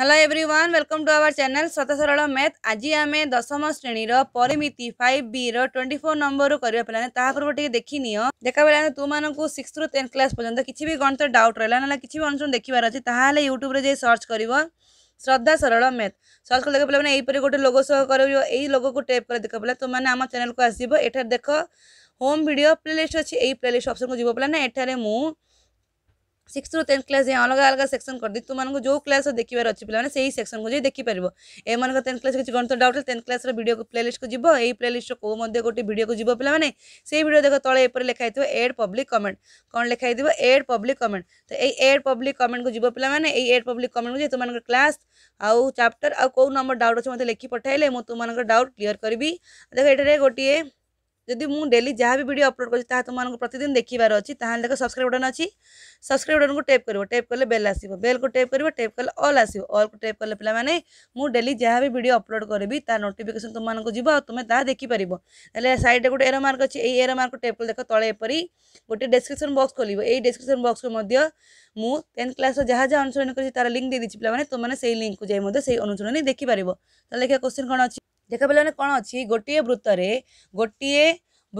hello everyone welcome to our channel स्वतः सरल math आज आम दशम श्रेणी परिमित फाइव बी रोवेंटी फोर नंबर रू कर पे तापूर्व टे देखनी देखा बेला तुमको सिक्स रू टेन्थ क्लास पर्यटन किसी भी गणित डाउट रहा ना किसी भी अनुसार देखार अच्छे ताल्ले यूट्यूब्रे सर्च कर श्रद्धा सरल मैथ सर्च कर देख पे यहीपर गोटे लोग सह कर लोग को टेप कर देखा पे तुमने आम चेल को आसो एठार देख होम भिड प्ले लिस्ट अच्छे प्ले लिस्ट अप्सन को जीव पे एठार मुझे सिक्स रू टेन्थ क्लास जाए अलग अलग सेक्शन कर दी तुमको जो क्लास देखार अच्छे पाने से ही सेक्शन को देखिपार एम टेन्थ क्लास किसी गणित डाउट है टेन्थ क्लास भिडियो को प्लेलीस्ट को जी प्लेलीस्ट को गोटे भिडियो को जब पे से भिडियो देख तले लिखाई थोड़ा एड पब्लिक कमेंट कौन लिखाई थी एड पब्लिक कमेंट तो ये एड पब्लिक कमेंट को जब पे एड पब्लिक कमेंट को तुम्हारों क्लास आउ चप्टर आउ कौ नंबर डाउट अच्छे मतलब लिखी पठाइले मुझे तुम्हारों डाउट क्लीयर करी देख ये गोटे जदि मुझ डेली जहाँ भी भिडियो अपलोड करती तुमको प्रतिदिन देखार अच्छी तालोले देख सब्सक्राइब बटन अच्छी सब्सक्राइब बटन को टेप कर टेप कले बेल आस बेल को टेप कर टेप कले अल आस अल को टेप कले पे मुझे डेली जहाँ भी भिडियो अपलोड करी तर नोटिकेसन तुमको जीव तुम तुम्हें देखिपर ना सैड गोटे एर मार्क अच्छे यही एर मार्क टेप कर देख तलेपर गोटे डेस्क्रिप्सन बक्स खोल यही डेस्क्रिप्सन बक्स को मैं मुझ टेन्थ क्लास जहाँ जहाँ अनुसरण कर लिंक दे दीजिए पे तुमने से लिंक को जाए अनुसरण देखिपर तो लिखा क्वेश्चन कौन अच्छी ଦେଖା ପିଲାମାନେ କ'ଣ ଅଛି ଗୋଟିଏ ବୃତ୍ତରେ ଗୋଟିଏ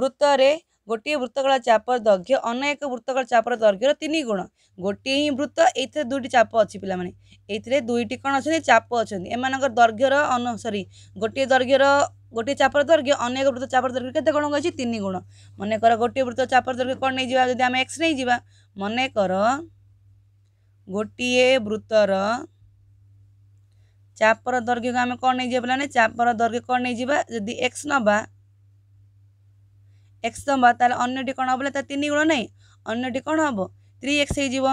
ବୃତ୍ତରେ ଗୋଟିଏ ବୃତ୍ତକଳା ଚାପର ଦୈର୍ଘ୍ୟ ଅନ୍ୟ ଏକ ବୃତ୍ତକଳା ଚାପର ଦୈର୍ଘ୍ୟର ତିନି ଗୁଣ ଗୋଟିଏ ହିଁ ବୃତ୍ତ ଏଇଥିରେ ଦୁଇଟି ଚାପ ଅଛି ପିଲାମାନେ ଏଇଥିରେ ଦୁଇଟି କ'ଣ ଅଛନ୍ତି ଚାପ ଅଛନ୍ତି ଏମାନଙ୍କର ଦୈର୍ଘ୍ୟର ଅନ ସରି ଗୋଟିଏ ଦୈର୍ଘ୍ୟର ଗୋଟିଏ ଚାପର ଦୈର୍ଘ୍ୟ ଅନ୍ୟ ଏକ ବୃତ୍ତ ଚାପର ଦୈର୍ଘ୍ୟ କେତେ କ'ଣ ଅଛି ତିନି ଗୁଣ ମନେକର ଗୋଟିଏ ବୃତ୍ତ ଚାପର ଦୈର୍ଘ୍ୟ କ'ଣ ନେଇଯିବା ଯଦି ଆମେ ଏକ୍ସ ନେଇଯିବା ମନେକର ଗୋଟିଏ ବୃତ୍ତର ଚାପର ଦୈର୍ଘ୍ୟକୁ ଆମେ କ'ଣ ନେଇଯିବା ପିଲାମାନେ ଚାପର ଦୈର୍ଘ୍ୟ କ'ଣ ନେଇଯିବା ଯଦି ଏକ୍ସ ନେବା ଏକ୍ସ ନେବା ତାହେଲେ ଅନ୍ୟଟି କ'ଣ ହେବ ତା ତିନି ଗୁଣ ନାହିଁ ଅନ୍ୟଟି କ'ଣ ହେବ ଥ୍ରୀ ଏକ୍ସ ହେଇଯିବ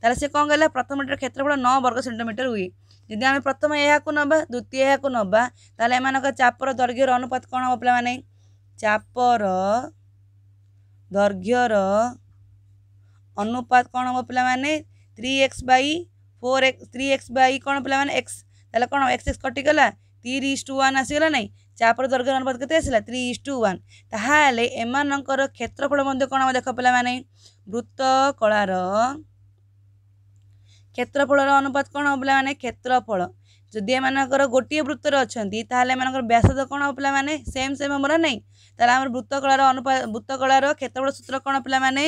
ତାହେଲେ ସେ କ'ଣ କଲା ପ୍ରଥମଟିର କ୍ଷେତ୍ରଫଳ ନଅ ବର୍ଗ ସେଣ୍ଟିମିଟର ହୁଏ ଯଦି ଆମେ ପ୍ରଥମ ଏହାକୁ ନେବା ଦ୍ୱିତୀୟ ଏହାକୁ ନେବା ତାହେଲେ ଏମାନଙ୍କ ଚାପର ଦୈର୍ଘ୍ୟର ଅନୁପାତ କ'ଣ ହେବ ପିଲାମାନେ ଚାପର ଦୈର୍ଘ୍ୟର ଅନୁପାତ କ'ଣ ହେବ ପିଲାମାନେ three x by four x three x by କ'ଣ ପିଲାମାନେ ଏକ୍ସ ତାହେଲେ କ'ଣ ଏକ୍ସ ଏକ୍ସ କଟିଗଲା ତିରି ଇସ୍ ଟୁ ୱାନ୍ ଆସିଗଲା ନାହିଁ ଯାହାପରେ ଦୈର୍ଘ୍ୟର ଅନୁପାତ କେତେ ଆସିଲା ଥ୍ରୀ ଇସ୍ ଟୁ ୱାନ୍ ତାହେଲେ ଏମାନଙ୍କର କ୍ଷେତ୍ରଫଳ ମଧ୍ୟ କ'ଣ ଦେଖ ପିଲାମାନେ ବୃତ୍ତ କଳାର କ୍ଷେତ୍ରଫଳର ଅନୁପାତ କ'ଣ ହେବ ପିଲାମାନେ କ୍ଷେତ୍ରଫଳ ଯଦି ଏମାନଙ୍କର ଗୋଟିଏ ବୃତ୍ତରେ ଅଛନ୍ତି ତାହେଲେ ଏମାନଙ୍କର ବ୍ୟାସାଦ କ'ଣ ହେବ ପିଲାମାନେ ସେମ୍ ସେମ୍ ଆମର ନାହିଁ ତାହେଲେ ଆମର ବୃତ୍ତ କଳାର ଅନୁପାତ ବୃତ୍ତ କଳାର କ୍ଷେତ୍ରଫଳ ସୂତ୍ର କ'ଣ ପିଲାମାନେ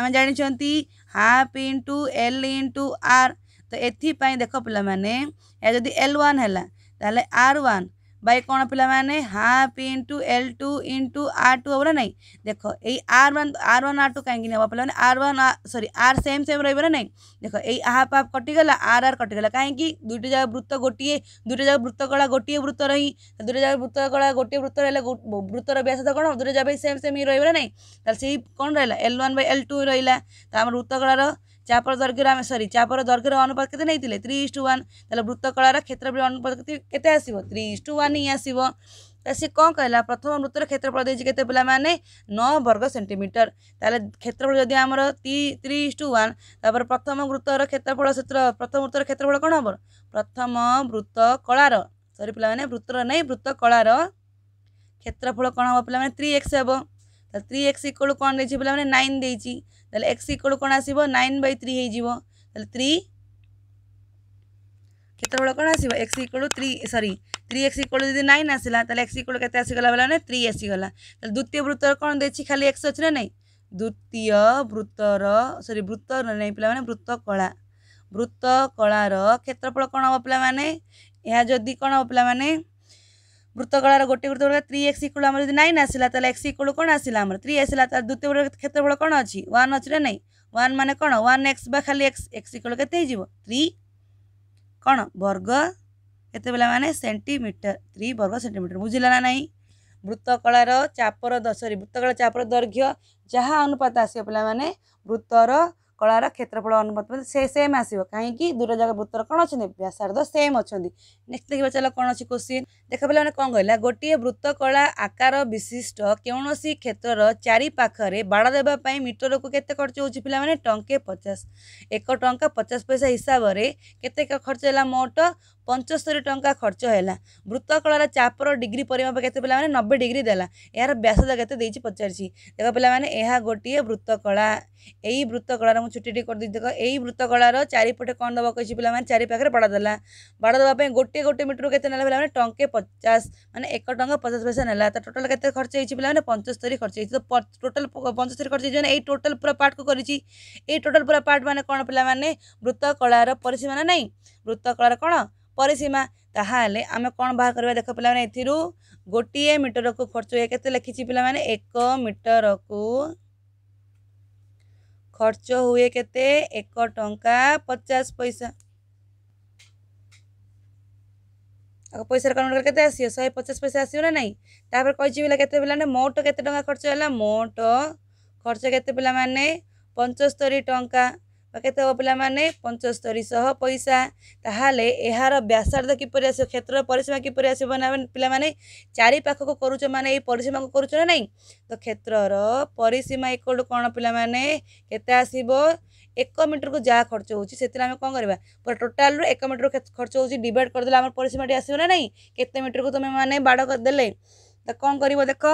ଆମେ ଜାଣିଛନ୍ତି half into L into R ତ ଏଥିପାଇଁ ଦେଖ ପିଲାମାନେ ଏହା ଯଦି ଏଲ୍ ୱାନ୍ ହେଲା ତାହେଲେ ଆର୍ ୱାନ୍ ବାଇ କ'ଣ ପିଲାମାନେ half into L two into R two ହେବ ନା ନାହିଁ ଦେଖ ଏଇ R one R one R two କାହିଁକି ନେବ ପିଲାମାନେ R one sorry R same same ରହିବ ନା ନାହିଁ ଦେଖ ଏଇ ହାଫ୍ ହାଫ୍ କଟିଗଲା ଆର୍ ଆର୍ କଟିଗଲା କାହିଁକି ଦୁଇଟି ଯାକ ବୃତ୍ତ ଗୋଟିଏ ଦୁଇଟି ଯାକ ବୃତ୍ତ କଳା ଗୋଟିଏ ବୃତ୍ତ ରହି ଦୁଇଟି ଯାକ ବୃତ୍ତ କଳା ଗୋଟିଏ ବୃତ୍ତ ରହିଲା ବୃତ୍ତର ବ୍ୟାସାର୍ଦ୍ଧ କ'ଣ ଦୁଇଟି ଯାକ ଭାଇ ସେମ୍ ସେମ୍ ହିଁ ରହିବ ନା ନାହିଁ ତାହେଲେ ସେଇ କ'ଣ ରହିଲା L one by L two ରହିଲା ତ ଆମର ବୃତ୍ତ କଳାର चापर दर्घ्य आम सरी चापर दर्घ्य अनुपात के थ्री त्रीस टू वाला वृत्तकार क्षेत्रफल अनुपात के त्रीस टू वन ही आसो सी कौन कहला प्रथम वृत्तर क्षेत्रफल देखिए के मैंने नौ वर्ग सेमिटर तेल क्षेत्रफल जदि आम त्रीस टू वन तापर प्रथम वृत्तर क्षेत्रफल सूत्र प्रथम वृत्तर क्षेत्रफल कौन हम प्रथम वृत्त कलार सरी पे वृत्तर नहीं वृत्त कलार क्षेत्रफल कौन हम पे थ्री एक्स हे थ्री एक्स इक्वल कौन दे पे नाइन देती তাহলে এক্স ইকুয়াল কোণ আসব নাইন বাই থ্রি হয়ে তাহলে থ্রি কেতবে কোণ আসব x equal three sorry three x equal যদি নাইন আসলা তাহলে এক্স ইকুয়াল কেতে আসিগলা বলে মানে থ্রি আসিগলা তাহলে দ্বিতীয় বৃত্তর কোণ দিয়েছি খালি এক্স অছে না নাই দ্বিতীয় বৃত্তর সরি বৃত্ত নাই পিলা মানে বৃত্ত কলা বৃত্ত কলার ক্ষেত্রফল কোণ হব পিলা মানে ଏହା ଯଦି କ'ଣ ପିଲାମାନେ বৃত্তগড়ার গোটে বৃত্ত বর্গ থ্রি এক্স ইকুয়াল আমার যদি নাইন আসিলা তাহলে এক্স ইকুয়াল কোণ আসিলা আমার থ্রি আসিলা তার দ্বিতীয় বর্গ ক্ষেত্রফল কোণ অছি ওয়ান অছি না নাই ওয়ান মানে কোণ ওয়ান এক্স বা খালি এক্স এক্স ইকুয়াল কেতে হয়েযিব থ্রি কোণ বর্গ কেতে বেলা মানে সেন্টিমিটর থ্রি বর্গ সেন্টিমিটর বুঝিলা না নাই বৃত্তকলার চাপর সরি বৃত্তকলার চাপর দৈর্ঘ্য যাহা অনুপাত আসবে পিলামানে বৃত্তর କଳାର କ୍ଷେତ୍ରଫଳ ଅନୁପାତ ମଧ୍ୟ ସେ ସେମ୍ ଆସିବ କାହିଁକି ଦୁଇଟା ଯାକ ବୃତ୍ତର କ'ଣ ଅଛନ୍ତି ବ୍ୟାସାର୍ଦ୍ଧ ସେମ୍ ଅଛନ୍ତି ନେକ୍ସଟ ଦେଖିବା ଚାଲ କ'ଣ ଅଛି କୋଶ୍ଚିନ୍ ଦେଖ ପିଲାମାନେ କ'ଣ କହିଲା ଗୋଟିଏ ବୃତ୍ତ କଳା ଆକାର ବିଶିଷ୍ଟ କୌଣସି କ୍ଷେତ୍ରର ଚାରି ପାଖରେ ବାଡ଼ ଦେବା ପାଇଁ ମିଟରକୁ କେତେ ଖର୍ଚ୍ଚ ହେଉଛି ପିଲାମାନେ ଟଙ୍କେ ପଚାଶ ଏକ ଟଙ୍କା ପଚାଶ ପଇସା ହିସାବରେ କେତେ ଖର୍ଚ୍ଚ ହେଲା ମୋଟ ପଞ୍ଚସ୍ତରୀ ଟଙ୍କା ଖର୍ଚ୍ଚ ହେଲା ବୃତ୍ତକଳାର ଚାପର ଡିଗ୍ରୀ ପରିମାପ କେତେ ପିଲାମାନେ ନବେ ଡିଗ୍ରୀ ଦେଲା ଏହାର ବ୍ୟାସତା କେତେ ଦେଇଛି ପଚାରିଛି ଦେଖ ପିଲାମାନେ ଏହା ଗୋଟିଏ ବୃତ୍ତକଳା ଏଇ ବୃତ୍ତକଳାର ମୁଁ ଛୁଟିଟି କରିଦେଇଛି ଦେଖ ଏଇ ବୃତ୍ତକଳାର ଚାରିପଟେ କ'ଣ ଦେବା କହିଛି ପିଲାମାନେ ଚାରି ପାଖରେ ବାଡ଼ ଦେଲା ବାଡ଼ ଦେବା ପାଇଁ ଗୋଟିଏ ଗୋଟିଏ ମିଟରକୁ କେତେ ନେଲା ପିଲାମାନେ ଟଙ୍କେ ପଚାଶ ମାନେ ଏକ ଟଙ୍କା ପଚାଶ ପଇସା ନେଲା ତ ଟୋଟାଲ୍ କେତେ ଖର୍ଚ୍ଚ ହେଇଛି ପିଲାମାନେ ପଞ୍ଚସ୍ତରୀ ଖର୍ଚ୍ଚ ହେଇଛି ତ ଟୋଟାଲ୍ ପଞ୍ଚସ୍ତରୀ ଖର୍ଚ୍ଚ ହେଇଛି ମାନେ ଏଇ ଟୋଟାଲ୍ ପୁରା ପାର୍ଟକୁ କରିଛି ଏଇ ଟୋଟାଲ୍ ପୁରା ପାର୍ଟ ମାନେ କ'ଣ ପିଲାମାନେ ବୃତ୍ତକଳାର ପରିସୀମା ନାହିଁ ବୃତ୍ତକଳାର କ'ଣ ପରିସୀମା ତାହେଲେ ଆମେ କ'ଣ ବାହାର କରିବା ଦେଖ ପିଲାମାନେ ଏଥିରୁ ଗୋଟିଏ ମିଟରକୁ ଖର୍ଚ୍ଚ ହୁଏ କେତେ ଲେଖିଛି ପିଲାମାନେ ଏକ ମିଟରକୁ ଖର୍ଚ୍ଚ ହୁଏ କେତେ ଏକ ଟଙ୍କା ପଚାଶ ପଇସା ଆଉ ପଇସାର କ'ଣ କେତେ ଆସିବ ଶହେ ପଚାଶ ପଇସା ଆସିବ ନା ନାହିଁ ତାପରେ କହିଛି ପିଲା କେତେ ପିଲାମାନେ ମୋଟ କେତେ ଟଙ୍କା ଖର୍ଚ୍ଚ ହେଲା ମୋଟ ଖର୍ଚ୍ଚ କେତେ ପିଲାମାନେ ପଞ୍ଚସ୍ତରୀ ଟଙ୍କା କେତେ ହେବ ପିଲାମାନେ ପଞ୍ଚସ୍ତରୀ ଶହ ପଇସା ତାହେଲେ ଏହାର ବ୍ୟାସାର୍ଦ୍ଧ କିପରି ଆସିବ କ୍ଷେତ୍ରର ପରିସୀମା କିପରି ଆସିବ ନା ପିଲାମାନେ ଚାରି ପାଖକୁ କରୁଛ ମାନେ ଏଇ ପରିସୀମାକୁ କରୁଛ ନା ନାହିଁ ତ କ୍ଷେତ୍ରର ପରିସୀମା ଇକ୍ୱାଲ୍ ଟୁ କ'ଣ ପିଲାମାନେ କେତେ ଆସିବ ଏକ ମିଟରକୁ ଯାହା ଖର୍ଚ୍ଚ ହେଉଛି ସେଥିରେ ଆମେ କ'ଣ କରିବା ପୁରା ଟୋଟାଲ୍ରୁ ଏକ ମିଟର ଖର୍ଚ୍ଚ ହେଉଛି ଡିଭାଇଡ଼ କରିଦେଲେ ଆମର ପରିସୀମାଟି ଆସିବ ନା ନାହିଁ କେତେ ମିଟରକୁ ତୁମେମାନେ ବାଡ଼ କରିଦେଲେ ତ କ'ଣ କରିବ ଦେଖ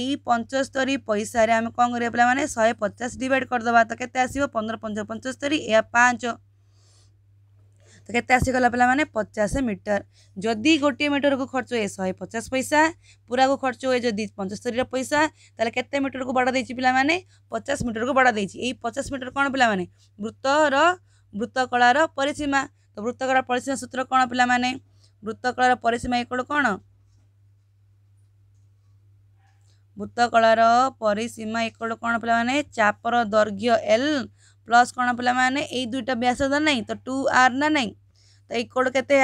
ଏଇ ପଞ୍ଚସ୍ତରୀ ପଇସାରେ ଆମେ କ'ଣ କରିବା ପିଲାମାନେ ଶହେ ପଚାଶ ଡିଭାଇଡ଼ କରିଦେବା ତ କେତେ ଆସିବ ପନ୍ଦର ପଞ୍ଚ ପଞ୍ଚସ୍ତରୀ ଏହା ପାଞ୍ଚ ତ କେତେ ଆସିଗଲା ପିଲାମାନେ ପଚାଶ ମିଟର ଯଦି ଗୋଟିଏ ମିଟରକୁ ଖର୍ଚ୍ଚ ହୁଏ ଶହେ ପଚାଶ ପଇସା ପୁରାକୁ ଖର୍ଚ୍ଚ ହୁଏ ଯଦି ପଞ୍ଚସ୍ତରୀର ପଇସା ତାହେଲେ କେତେ ମିଟରକୁ ବାଡ଼ ଦେଇଛି ପିଲାମାନେ ପଚାଶ ମିଟରକୁ ବାଡ଼ ଦେଇଛି ଏଇ ପଚାଶ ମିଟର କ'ଣ ପିଲାମାନେ ବୃତ୍ତର ବୃତ୍ତକଳାର ପରିସୀମା ତ ବୃତ୍ତକଳାର ପରିସୀମା ସୂତ୍ର କ'ଣ ପିଲାମାନେ ବୃତ୍ତକଳାର ପରିସୀମା ଏକଡ଼ କ'ଣ ଭୂତକଳାର ପରିସୀମା ଏକଡ଼ କ'ଣ ପିଲାମାନେ ଚାପର ଦୈର୍ଘ୍ୟ ଏଲ୍ ପ୍ଲସ୍ କ'ଣ ପିଲାମାନେ ଏଇ ଦୁଇଟା ବ୍ୟାସାର୍ଦ୍ଧ ନାହିଁ ତ ଟୁ ଆର୍ ନା ନାହିଁ ତ ଏକଡ଼ କେତେ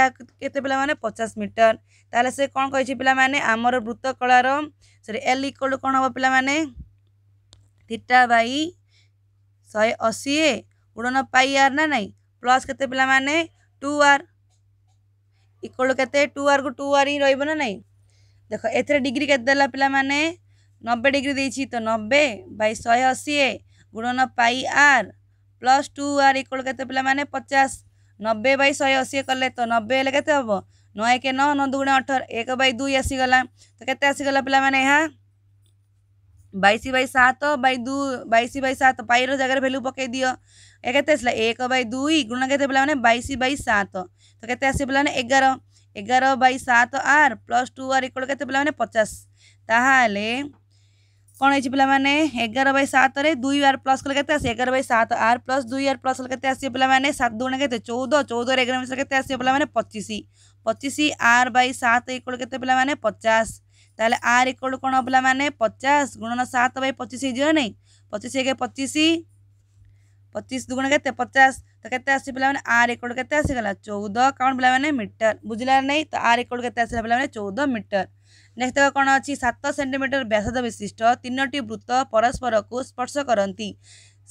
କେତେ ପିଲାମାନେ ପଚାଶ ମିଟର ତାହେଲେ ସେ କ'ଣ କହିଛି ପିଲାମାନେ ଆମର ବୃତ୍ତକଳାର ସରି ଏଲ୍ ଇକଡ଼ କ'ଣ ହେବ ପିଲାମାନେ ଥିଟା ବାଇ ଶହେ ଅଶୀ ଏ ଗୁଣନ ପାଇ ଆର୍ ନା ନାହିଁ ପ୍ଲସ୍ କେତେ ପିଲାମାନେ ଟୁ ଆର୍ ଇକଡ଼ କେତେ ଟୁ ଆର୍କୁ ଟୁ ଆର୍ ହିଁ ରହିବ ନା ନାହିଁ ଦେଖ ଏଥିରେ ଡିଗ୍ରୀ କେତେ ଦେଲା ପିଲାମାନେ नब्बे डिग्री देखिए तो नब्बे बै शहे अशी ए गुणन पाई R plus two R equal के पाने पचास नब्बे बै शहे अशी कले तो नब्बे के नौ एक नौ दुगुण अठर एक बै दुई आसीगला तो कैसे आसीगला पे मैंने यहाँ बैश बै सत बै दु बैश बै सात पाइर जगह भैल्यू पकई दि एक आसला एक बै दुई गुण के पाने बैश बै सत तो कैसे आस पे मैंने एगार एगार बै सत R plus two R equal के पाने पचास ताल कौन है पे एगार बै सात दुई आर प्लस कले के एगार बै सत आर प्लस दुई आर प्लस कले के पे सात दुण के चौदह चौदह एगार मिश्र के पे पचिश पचिश आर बै सत इक्वल के पे पचास तेल आर इक्वल कौन पे पचास गुणन सात बै पचिश हो ना पचिश एक पचिश पचिश दुगुण के पचास तो के पे आर इक्वल के चौदह कौन पे मीटर बुझला नहीं तो आर इक्वल के चौदह मीटर ନେକ୍ସଟ ଦେଖ କ'ଣ ଅଛି ସାତ ସେଣ୍ଟିମିଟର ବ୍ୟାସାଦ ବିଶିଷ୍ଟ ତିନୋଟି ବୃତ୍ତ ପରସ୍ପରକୁ ସ୍ପର୍ଶ କରନ୍ତି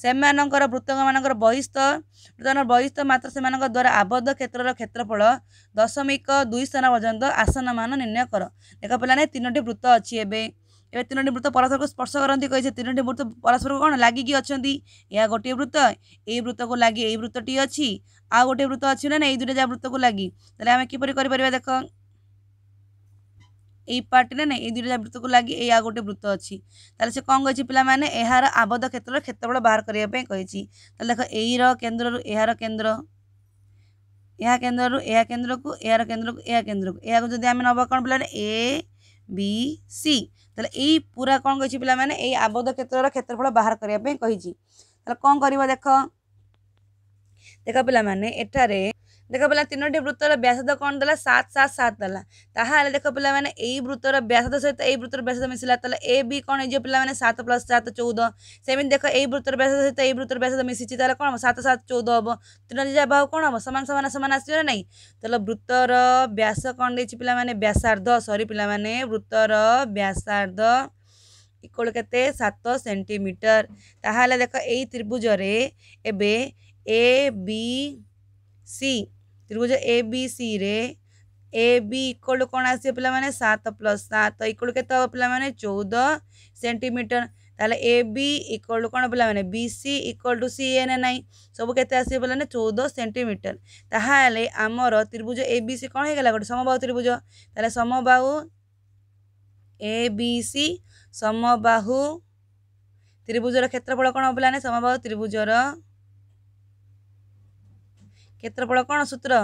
ସେମାନଙ୍କର ବୃତ୍ତକମାନଙ୍କର ବହିସ୍ଥ ବୃତ୍ତମାନଙ୍କର ବହିସ୍ଥ ମାତ୍ର ସେମାନଙ୍କ ଦ୍ୱାରା ଆବଦ୍ଧ କ୍ଷେତ୍ରର କ୍ଷେତ୍ରଫଳ ଦଶମିକ ଦୁଇ ସ୍ଥାନ ପର୍ଯ୍ୟନ୍ତ ଆସନମାନ ନିର୍ଣ୍ଣୟ କର ଦେଖ ପିଲାମାନେ ତିନୋଟି ବୃତ୍ତ ଅଛି ଏବେ ଏବେ ତିନୋଟି ବୃତ୍ତ ପରସ୍ପରକୁ ସ୍ପର୍ଶ କରନ୍ତି କହିଛେ ତିନୋଟି ବୃତ୍ତ ପରସ୍ପରକୁ କ'ଣ ଲାଗିକି ଅଛନ୍ତି ଏହା ଗୋଟିଏ ବୃତ୍ତ ଏଇ ବୃତ୍ତକୁ ଲାଗି ଏଇ ବୃତ୍ତଟି ଅଛି ଆଉ ଗୋଟିଏ ବୃତ୍ତ ଅଛି ନା ଏଇ ଦୁଇଟା ଯାହା ବୃତ୍ତକୁ ଲାଗି ତାହେଲେ ଆମେ କିପରି କରିପାରିବା ଦେଖ ଏଇ ପାର୍ଟିରେ ନାହିଁ ଏଇ ଦୁଇଟା ବୃତ୍ତକୁ ଲାଗି ଏଇ ଆଉ ଗୋଟେ ବୃତ୍ତ ଅଛି ତାହେଲେ ସେ କ'ଣ କହିଛି ପିଲାମାନେ ଏହାର ଆବଦ୍ଧ କ୍ଷେତ୍ରର କ୍ଷେତ୍ରଫଳ ବାହାର କରିବା ପାଇଁ କହିଛି ତାହେଲେ ଦେଖ ଏଇର କେନ୍ଦ୍ରରୁ ଏହାର କେନ୍ଦ୍ର ଏହା କେନ୍ଦ୍ରରୁ ଏହା କେନ୍ଦ୍ରକୁ ଏହାର କେନ୍ଦ୍ରକୁ ଏହା କେନ୍ଦ୍ରକୁ ଏହାକୁ ଯଦି ଆମେ ନେବା କ'ଣ ପିଲାମାନେ ଏ ବି ସି ତାହେଲେ ଏଇ ପୁରା କ'ଣ କହିଛି ପିଲାମାନେ ଏଇ ଆବଦ୍ଧ କ୍ଷେତ୍ରର କ୍ଷେତ୍ରଫଳ ବାହାର କରିବା ପାଇଁ କହିଛି ତାହେଲେ କ'ଣ କରିବ ଦେଖ ଦେଖ ପିଲାମାନେ ଏଠାରେ ଦେଖ ପିଲା ତିନୋଟି ବୃତ୍ତର ବ୍ୟାସଦ କ'ଣ ଦେଲା ସାତ ସାତ ସାତ ଦେଲା ତାହେଲେ ଦେଖ ପିଲାମାନେ ଏଇ ବୃତ୍ତର ବ୍ୟାସାଦ ସହିତ ଏଇ ବୃତ୍ତର ବ୍ୟାସାଦ ମିଶିଲା ତାହେଲେ ଏ ବି କ'ଣ ହେଇଯିବ ପିଲାମାନେ ସାତ ପ୍ଲସ୍ ସାତ ଚଉଦ ସେମିତି ଦେଖ ଏଇ ବୃତ୍ତର ବ୍ୟାସାଦ ସହିତ ଏଇ ବୃତ୍ତର ବ୍ୟାସାଦ ମିଶିଛି ତାହେଲେ କ'ଣ ହବ ସାତ ସାତ ଚଉଦ ହେବ ତିନୋଟି ଯାହା ଭାବ କ'ଣ ହେବ ସମାନ ସମାନ ସମାନ ଆସିବ ନା ନାହିଁ ତାହେଲେ ବୃତ୍ତର ବ୍ୟାସ କ'ଣ ଦେଇଛି ପିଲାମାନେ ବ୍ୟାସାର୍ଦ୍ଧ ସରି ପିଲାମାନେ ବୃତ୍ତର ବ୍ୟାସାର୍ଦ୍ଧ ଇକ୍ୱାଲ୍ କେତେ ସାତ ସେଣ୍ଟିମିଟର ତାହେଲେ ଦେଖ ଏଇ ତ୍ରିଭୁଜରେ ଏବେ ଏ ବି ସି ত্রিভুজ ଏ ବି ସିରେ ଏ ବି ଇକ୍ୱାଲ୍ କ'ଣ ଆସିବ ପିଲାମାନେ ସାତ ପ୍ଲସ୍ ସାତ ଇକ୍ୱାଲ୍ କେତେ ହେବ ପିଲାମାନେ ଚଉଦ ସେଣ୍ଟିମିଟର ତାହେଲେ ଏ ବି ଇକ୍ୱାଲ୍ ଟୁ କ'ଣ ପିଲାମାନେ B C equal to C N ନାହିଁ ସବୁ କେତେ ଆସିବ ପିଲାମାନେ ଚଉଦ ସେଣ୍ଟିମିଟର ତାହେଲେ ଆମର ତ୍ରିଭୁଜ ଏ ବି ସି କ'ଣ ହେଇଗଲା ଗୋଟେ ସମବାହୁ ତ୍ରିଭୁଜ ତାହେଲେ ସମବାହୁ ଏ ବି ସି ସମବାହୁ ତ୍ରିଭୁଜର କ୍ଷେତ୍ରଫଳ କ'ଣ ହେବ ପିଲାମାନେ ସମବାହୁ ତ୍ରିଭୁଜର क्षेत्रफल कौन सूत्र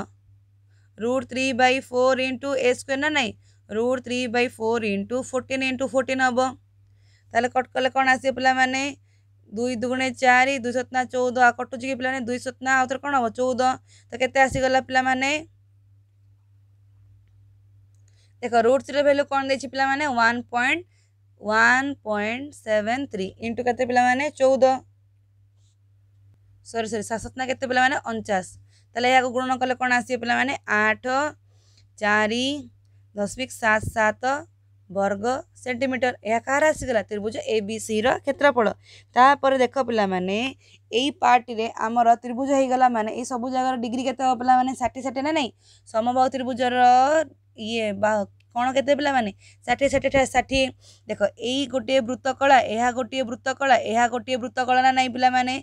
root three by four into a square ना ना root three by four into fourteen into fourteen हम तेल कट कले कौन आस पाने दुई दुगुणे चार दुई सतना चौदह कटुची कि पाने दुई सतना आउ थ कौन हम चौदह तो के आसगला पाने देख रुट थ्री भैल्यू कौन देखिए पे one point one point seven three into के पाने चौदह सरी सरी सतना के पाने अणचाश तेल या गुण कले कौन आस पे आठ चार दशमिक सात सात वर्ग सेंटीमीटर यह कह आसीगला त्रिभुज ए बी सी रेत्रफल तापर देख यही पार्टी में आमर त्रिभुज हो गला मान यू जगार डिग्री के पे षाठी षाठी ना नहीं समबाह त्रिभुज ये କ'ଣ କେତେ ପିଲାମାନେ ଷାଠିଏ ଷାଠିଏ ଷାଠିଏ ଦେଖ ଏଇ ଗୋଟିଏ ବୃତ୍ତକଳା ଏହା ଗୋଟିଏ ବୃତ୍ତକଳା ଏହା ଗୋଟିଏ ବୃତ୍ତକଳା ନା ନାହିଁ ପିଲାମାନେ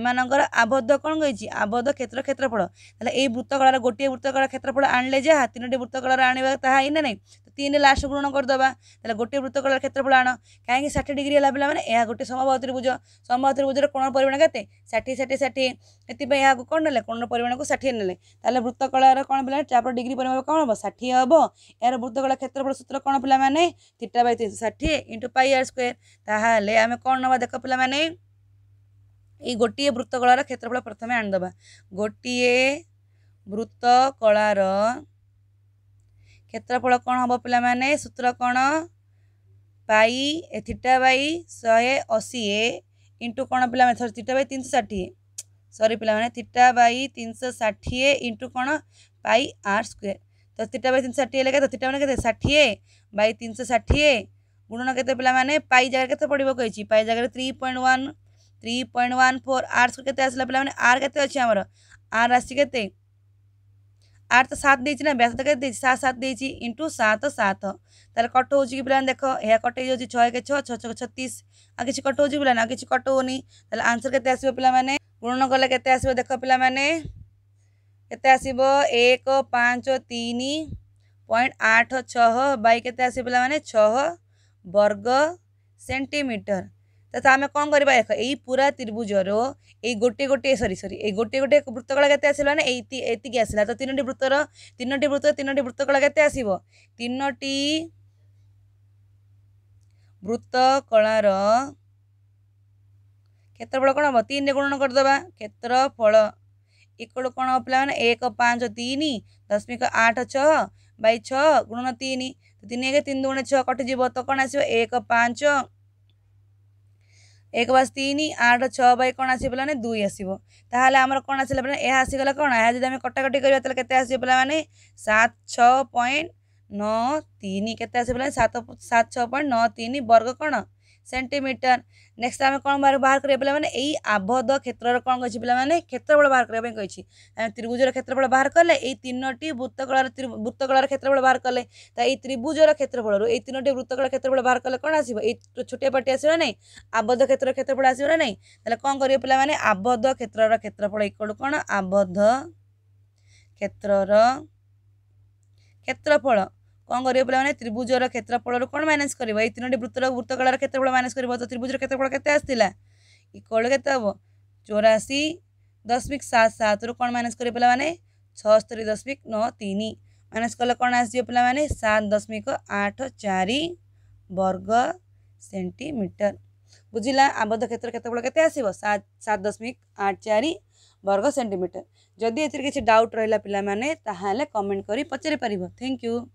ଏମାନଙ୍କର ଆବଦ୍ଧ କ'ଣ କହିଛି ଆବଦ୍ଧ କ୍ଷେତ୍ର କ୍ଷେତ୍ରଫଳ ତାହେଲେ ଏଇ ବୃତ୍ତକଳାର ଗୋଟିଏ ବୃତ୍ତକଳା କ୍ଷେତ୍ରଫଳ ଆଣିଲେ ଯାହା ତିନୋଟି ବୃତ୍ତକଳାର ଆଣିବା ତାହା ହିଁ ନାହିଁ ତିନି ଲାଷ୍ଟ ପୂରଣ କରିଦେବା ତାହେଲେ ଗୋଟିଏ ବୃତ୍ତ କଳାର କ୍ଷେତ୍ରଫଳ ଆଣ କାହିଁକି ଷାଠିଏ ଡିଗ୍ରୀ ହେଲା ପିଲାମାନେ ଏହା ଗୋଟିଏ ସମବାହୁ ବୁଝ ସମବାହୁ ତ୍ରିଭୁଜର କୋଣର ପରିମାଣ କେତେ ଷାଠିଏ ଷାଠିଏ ଷାଠିଏ ଏଥିପାଇଁ ଏହାକୁ କ'ଣ ନେଲେ କୋଣର ପରିମାଣକୁ ଷାଠିଏ ନେଲେ ତାହେଲେ ବୃତ୍ତ କଳାର କ'ଣ ପିଲା ଚାପର ଡିଗ୍ରୀ ପରିମାଣ କ'ଣ ହେବ ଷାଠିଏ ହେବ ଏହାର ବୃତ୍ତ କଳା କ୍ଷେତ୍ରଫଳ ସୂତ୍ର କ'ଣ ପିଲାମାନେ ତିଟା ବାଇ ତିନିଶହ ଷାଠିଏ ଇଣ୍ଟୁ ପାଇ ଆର୍ ସ୍କୋୟାର ତାହେଲେ ଆମେ କ'ଣ ନେବା ଦେଖ ପିଲାମାନେ ଏଇ ଗୋଟିଏ ବୃତ୍ତ କଳାର କ୍ଷେତ୍ରଫଳ ପ୍ରଥମେ ଆଣିଦେବା ଗୋଟିଏ ବୃତ୍ତ କଳାର କ୍ଷେତ୍ରଫଳ କ'ଣ ହେବ ପିଲାମାନେ ସୂତ୍ର କ'ଣ ପାଇ ଥିଟା ବାଇ ଶହେ ଅଶୀ ଏ ଇଣ୍ଟୁ କ'ଣ ପିଲାମାନେ ସରି ଥିଟା ବାଇ ତିନିଶହ ଷାଠିଏ ସରି ପିଲାମାନେ ଥିଟା ବାଇ ତିନିଶହ ଷାଠିଏ ଇଣ୍ଟୁ କ'ଣ ପାଇ ଆର୍ ସ୍କୋୟାର ତ ଥିଟା ବାଇ ତିନିଶହ ଷାଠିଏ ହେଲେ କେତେ ଥିଟା ମାନେ କେତେ ଷାଠିଏ ବାଇ ତିନିଶହ ଷାଠିଏ ଗୁଣନ କେତେ ପିଲାମାନେ ପାଇ ଜାଗାରେ କେତେ ପଡ଼ିବ କହିଛି ପାଇ ଜାଗାରେ three point one three point one four r square କେତେ ଆସିଲା ପିଲାମାନେ ଆର୍ କେତେ ଅଛି ଆମର ଆର୍ ଆସିଛି କେତେ आठ तो सात देना बैस तो कैसे सात सात देती इंटू सात तो सात तेल कट हो पाला देख यह कटे छः छः छः छत्तीस आ कि कट हो पाला आ कि कट होनी तेल आंसर के पाने गुण कले के आस देख पाने के एक पाँच तीन पॉइंट आठ छः बै के आस पे छः वर्ग सेमिटर ତାହେଲେ ଆମେ କ'ଣ କରିବା ଦେଖ ଏଇ ପୁରା ତ୍ରିଭୁଜର ଏଇ ଗୋଟିଏ ଗୋଟିଏ ସରି ସରି ଏଇ ଗୋଟିଏ ଗୋଟିଏ ବୃତ୍ତକଳା କେତେ ଆସିଲା ମାନେ ଏଇ ଏତିକି ଆସିଲା ତ ତିନୋଟି ବୃତ୍ତର ତିନୋଟି ବୃତ୍ତ ତିନୋଟି ବୃତ୍ତକଳା କେତେ ଆସିବ ତିନୋଟି ବୃତ୍ତକଳାର କ୍ଷେତ୍ରଫଳ କ'ଣ ହେବ ତିନିରେ ଗୁଣନ କରିଦେବା କ୍ଷେତ୍ରଫଳ ଏକଡ଼ କ'ଣ ହେବ ପିଲାମାନେ ଏକ ପାଞ୍ଚ ତିନି ଦଶମିକ ଆଠ ଛଅ ବାଇ ଛଅ ଗୁଣନ ତିନି ତିନି ଏକ ତିନି ଗୁଣ ଛଅ କଟିଯିବ ତ କ'ଣ ଆସିବ ଏକ ପାଞ୍ଚ ଏକ ବାସ ତିନି ଆଠ ଛଅ ବାଇ କ'ଣ ଆସିବ ପିଲାମାନେ ଦୁଇ ଆସିବ ତାହେଲେ ଆମର କ'ଣ ଆସିଲା ପିଲା ଏହା ଆସିଗଲା କ'ଣ ଏହା ଯଦି ଆମେ କଟାକଟି କରିବା ତାହେଲେ କେତେ ଆସିବ ପିଲାମାନେ ସାତ ଛଅ ପଏଣ୍ଟ ନଅ ତିନି କେତେ ଆସିବ ପିଲାମାନେ ସାତ ସାତ ଛଅ ପଏଣ୍ଟ ନଅ ତିନି ବର୍ଗ କ'ଣ সেন্টিমিটর নেক্সট ଆମେ କ'ଣ ବାହାର କରିବା ପିଲାମାନେ ଏଇ ଆବଦ୍ଧ କ୍ଷେତ୍ରର କ'ଣ କହିଛି ପିଲାମାନେ କ୍ଷେତ୍ରଫଳ ବାହାର କରିବା ପାଇଁ କହିଛି ଆମେ ତ୍ରିଭୁଜର କ୍ଷେତ୍ରଫଳ ବାହାର କଲେ ଏଇ ତିନୋଟି ବୃତ୍ତକଳାର ବୃତ୍ତକଳାର କ୍ଷେତ୍ରଫଳ ବାହାର କଲେ ତ ଏଇ ତ୍ରିଭୁଜର କ୍ଷେତ୍ରଫଳରୁ ଏଇ ତିନୋଟି ବୃତ୍ତକଳା କ୍ଷେତ୍ରଫଳ ବାହାର କଲେ କ'ଣ ଆସିବ ଏଇ ଛୋଟିଆ ପାଟି ଆସିବ ନା ନାହିଁ ଆବଦ୍ଧ କ୍ଷେତ୍ରର କ୍ଷେତ୍ରଫଳ ଆସିବ ନା ନାହିଁ ତାହେଲେ କ'ଣ କରିବେ ପିଲାମାନେ ଆବଦ୍ଧ କ୍ଷେତ୍ରର କ୍ଷେତ୍ରଫଳ ଇକ୍ୱାଲ୍ କ'ଣ ଆବଦ୍ଧ କ୍ଷେତ୍ରର କ୍ଷେତ୍ରଫଳ कौन कर पे त्रिभुज क्षेत्रफल कौन माइनास कर वृत्त वृत्तकल क्षेत्रफल माइनास कर तो त्रिभुज क्षेत्रफल केक्वल के चौराशी दशमिक सात सात रु कौन माइनास कर पे छतरी दशमिक नौ तीन माइनास कले कौन आस पे सात दशमिक आठ चार वर्ग सेमिटर बुझला आबद्ध क्षेत्र क्षेत्रफल के सात दशमिक आठ चार वर्ग सेमिटर जदि ए डाउट रहा पे कमेंट कर पचारिपार थैंक यू